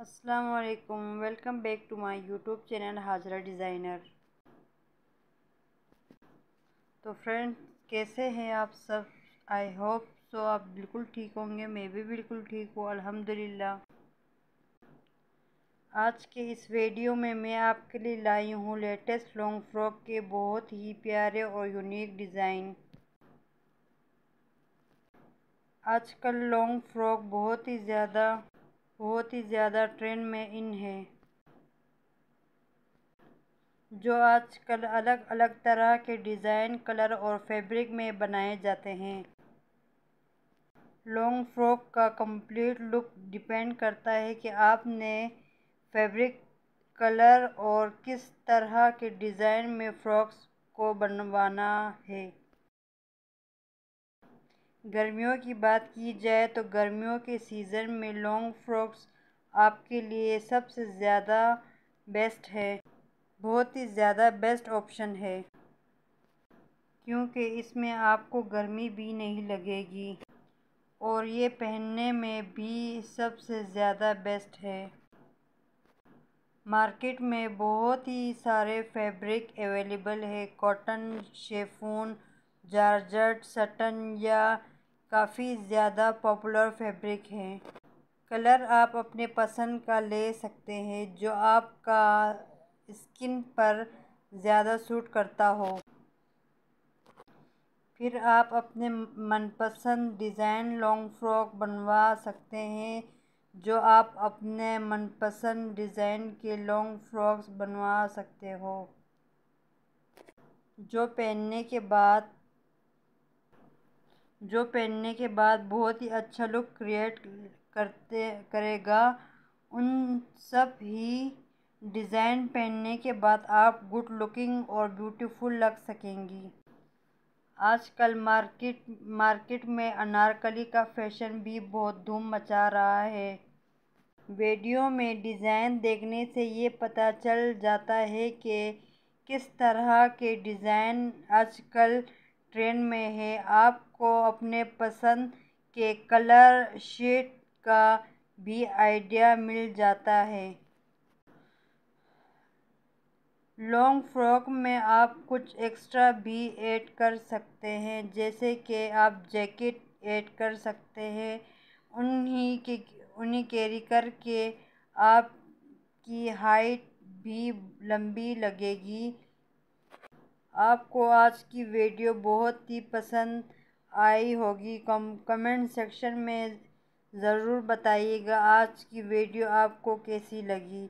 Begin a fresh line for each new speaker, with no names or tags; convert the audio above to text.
अस्सलाम वालेकुम back to my YouTube channel Hajra designer तो फ्रेंड्स कैसे हैं आप सब? आई होप सो आप बिल्कुल ठीक होंगे। मैं भी बिल्कुल ठीक हूँ, अल्हम्दुलिल्लाह। आज के इस वीडियो में मैं आपके लिए लाई हूँ लेटेस्ट लॉन्ग फ्रॉक के बहुत ही प्यारे और यूनिक डिज़ाइन आजकल लॉन्ग फ्रॉक बहुत ही ज़्यादा बहुत ही ज़्यादा ट्रेंड में इन है। जो आजकल अलग अलग तरह के डिज़ाइन कलर और फैब्रिक में बनाए जाते हैं। लॉन्ग फ्रॉक का कंप्लीट लुक डिपेंड करता है कि आपने फैब्रिक कलर और किस तरह के डिज़ाइन में फ्रॉक्स को बनवाना है। गर्मियों की बात की जाए तो गर्मियों के सीज़न में लॉन्ग फ्रॉक्स आपके लिए सबसे ज़्यादा बेस्ट है। बहुत ही ज़्यादा बेस्ट ऑप्शन है। क्योंकि इसमें आपको गर्मी भी नहीं लगेगी। और ये पहनने में भी सबसे ज़्यादा बेस्ट है। मार्केट में बहुत ही सारे फैब्रिक अवेलेबल है। कॉटन शेफून जारजट सटन या काफ़ी ज़्यादा पॉपुलर फैब्रिक हैं। कलर आप अपने पसंद का ले सकते हैं, जो आपका स्किन पर ज़्यादा सूट करता हो। फिर आप अपने मनपसंद डिज़ाइन लॉन्ग फ्रॉक बनवा सकते हैं, जो आप अपने मनपसंद डिज़ाइन के लॉन्ग फ्रॉक्स बनवा सकते हो। जो पहनने के बाद जो पहनने के बाद बहुत ही अच्छा लुक क्रिएट करते, करेगा। उन सब ही डिज़ाइन पहनने के बाद आप गुड लुकिंग और ब्यूटीफुल लग सकेंगी। आजकल मार्केट मार्केट में अनारकली का फ़ैशन भी बहुत धूम मचा रहा है। वीडियो में डिज़ाइन देखने से ये पता चल जाता है कि किस तरह के डिज़ाइन आजकल ट्रेंड में है। आपको अपने पसंद के कलर शेड का भी आइडिया मिल जाता है। लॉन्ग फ्रॉक में आप कुछ एक्स्ट्रा भी ऐड कर सकते हैं, जैसे कि आप जैकेट ऐड कर सकते हैं। उन्हीं के, उन्हीं कैरी करके आपकी हाइट भी लंबी लगेगी। आपको आज की वीडियो बहुत ही पसंद आई होगी। कम, कमेंट सेक्शन में ज़रूर बताइएगा आज की वीडियो आपको कैसी लगी।